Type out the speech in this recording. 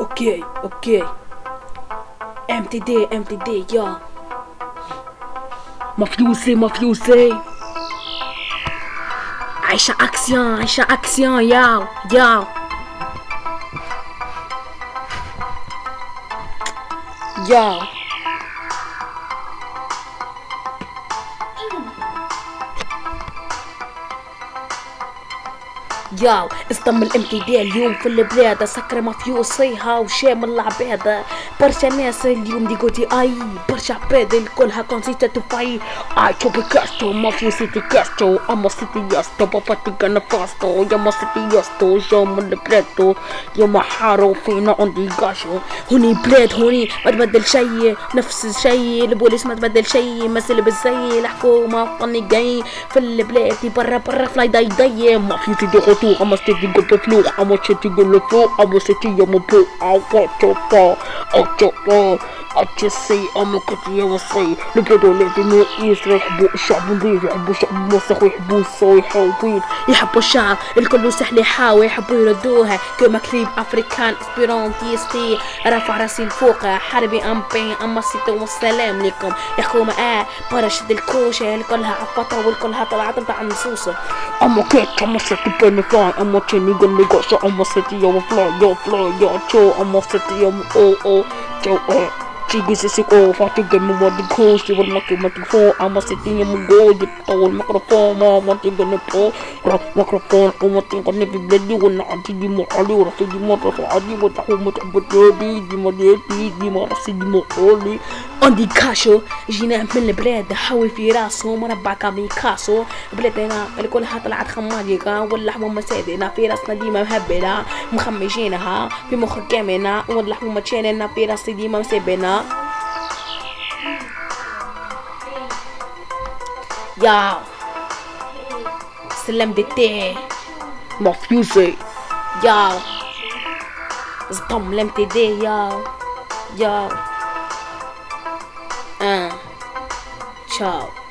أوكي أوكي ام تي دي ام تي دي يا مافيوسي مافيوسي عايشة اكسيون عايشة ياو اصطم الام تي دي اليوم في البلاد. سكر مافيوسي هاو شام العباد. برشا ناس اليوم دي قولي آي برشا عباد الكلها كونسيتا تفاي. آي تو بكاستو مافيوسي تكاستو أما سيتي ياستو بابا تيجانا فاستو يا ما سيتي ياستو جام البلاد يا ما حارو فينا عندي قاشو. هوني بلاد هوني ما تبدل شي نفس الشي البوليس ما تبدل شي مثل بالزي الحكومة فني جاي في البلاد. برا برا فلاي داي داي. مافيوسي دي floor, I'ma stick it up the floor, I'ma shit you on the floor, I'ma sit you on my pool, I want your ball, out your ball. كتي يا وصي البلاد لازم يسرى يحبوا الشعب نظيف يحبوا الشعب موسخ ويحبوا الصوي يحبوا يحبوا الشعب الكل سحل يحاول يحبوا يردوها كما كليب أفريكان اسبيرونتيستي رفع راسي لفوق حربي امبين اما سيتو والسلام لكم. يا حكومة آه برشد الكوشة الكلها عفطة والكلها طلعت بتاع النصوصة اما كيت اما سيتي بين فلاي اما تشيني قل لي قشة اما سيتي يا فلاي يا فلاي يا تشو اما سيتي يا أو أو تشو أو. Um gol de tal o microfone, a moça tinha no pó, o microfone, a moça tinha no bíblia de um nada de mo ali, o de mo para ali, o tá como tá botando, de mo de de mo assim de mo ali. عندي كاشو جينا من البلاد حوي في راسه مربع كامي كاسو بلادنا الكل طلعت خماجيكا واللحمة مسادنا في راسنا ديما مهبلة مخمجينها في مخ كامنا واللحمة متشاننا في راسي ديما Yo, Slim Mon fusée. Yo, c'est pas mon MTD, yo. Yo. Un. Eh. Ciao.